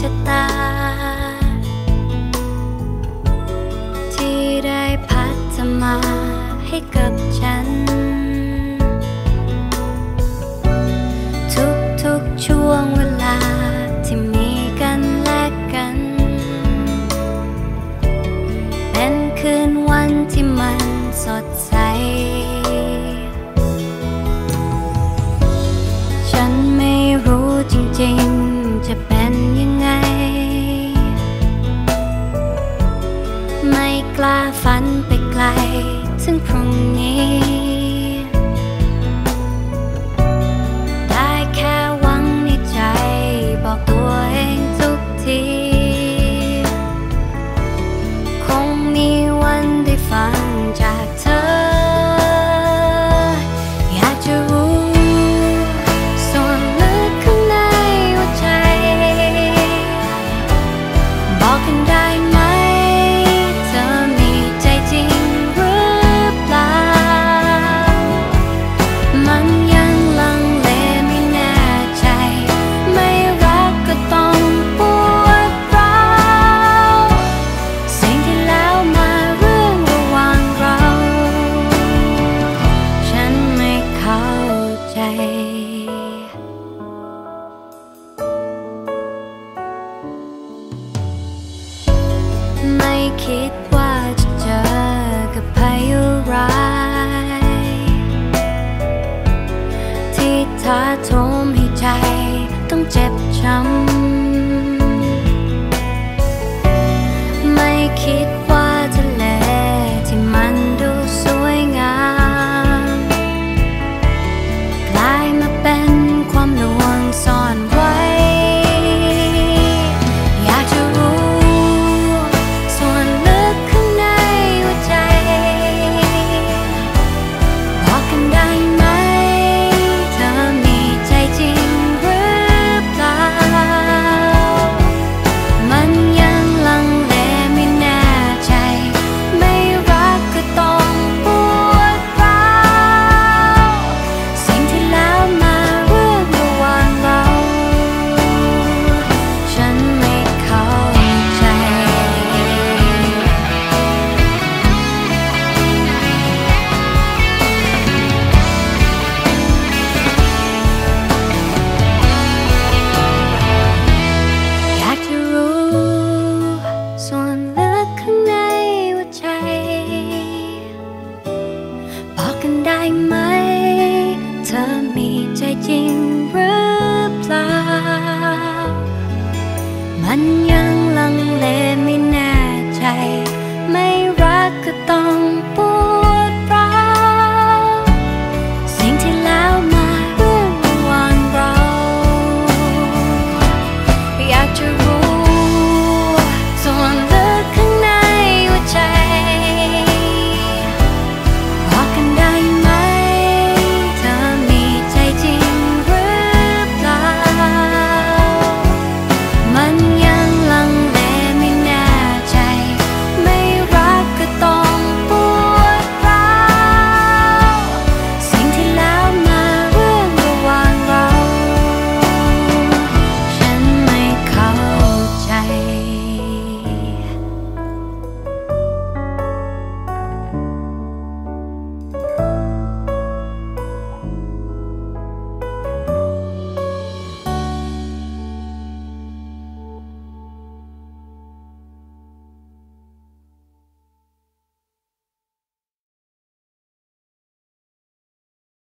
ชะตา ที่ได้พัฒมาให้กับฉัน ทุกทุกช่วงเวลาที่มีกันและกัน เป็นคืนวันที่มันสดใสฉันไม่รู้จริงๆ จะเป็น กล้าฝันไปไกล ถึงพรุ่งนี้ คิดว่าจะเจอกับพายุร้าย ที่ท้าทมให้ใต้องเจ็บช้ำไม่คิด my